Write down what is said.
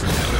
for now.